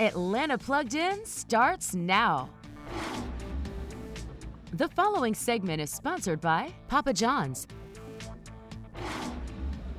Atlanta Plugged In starts now. The following segment is sponsored by Papa John's.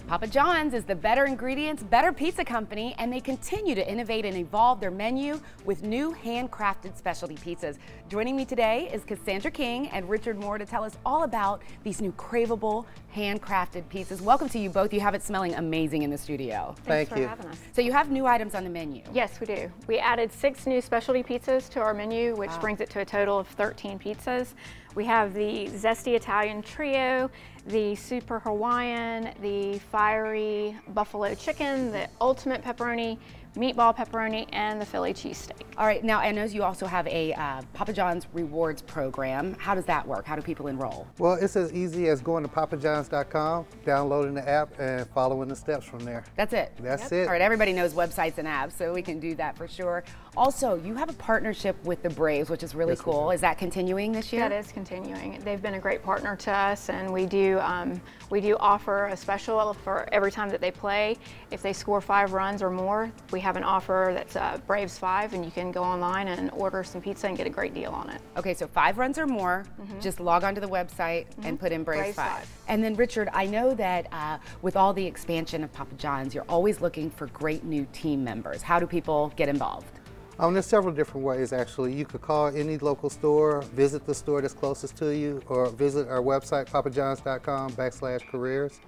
Papa John's is the better ingredients, better pizza company, and they continue to innovate and evolve their menu with new handcrafted specialty pizzas. Joining me today is Cassandra King and Richard Moore to tell us all about these new craveable handcrafted pieces. Welcome to you both. You have it smelling amazing in the studio. Thanks Thank for you. having us. So you have new items on the menu. Yes, we do. We added six new specialty pizzas to our menu, which brings it to a total of 13 pizzas. We have the Zesty Italian Trio, the Super Hawaiian, the Fiery Buffalo Chicken, the Ultimate Pepperoni, Meatball Pepperoni, and the Philly Cheesesteak. All right, now I know you also have a uh, Papa John's rewards program. How does that work? How do people enroll? Well, it's as easy as going to papajohns.com, downloading the app, and following the steps from there. That's it. That's it. All right, everybody knows websites and apps, so we can do that for sure. Also, you have a partnership with the Braves, which is really Yes, cool. Is that continuing this year? That is continuing. They've been a great partner to us, and we do um, we do offer a special for every time that they play. If they score five runs or more, we have an offer that's uh, Braves Five, and you can go online and order some pizza and get a great deal on it. Okay, so five runs or more, just log onto the website and put in Braves, Braves 5. Five. And then, Richard, I know that uh, with all the expansion of Papa John's, you're always looking for great new team members. How do people get involved? Um, there's several different ways actually. You could call any local store, visit the store that's closest to you, or visit our website, papajohns.com backslash careers,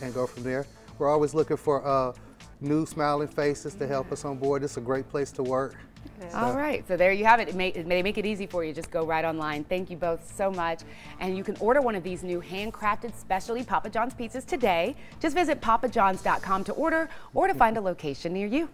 and go from there. We're always looking for uh, new smiling faces to help us on board. It's a great place to work. All right, so there you have it. It may, it may make it easy for you. Just go right online. Thank you both so much. And you can order one of these new handcrafted specialty Papa John's pizzas today. Just visit papajohns.com to order or to find a location near you.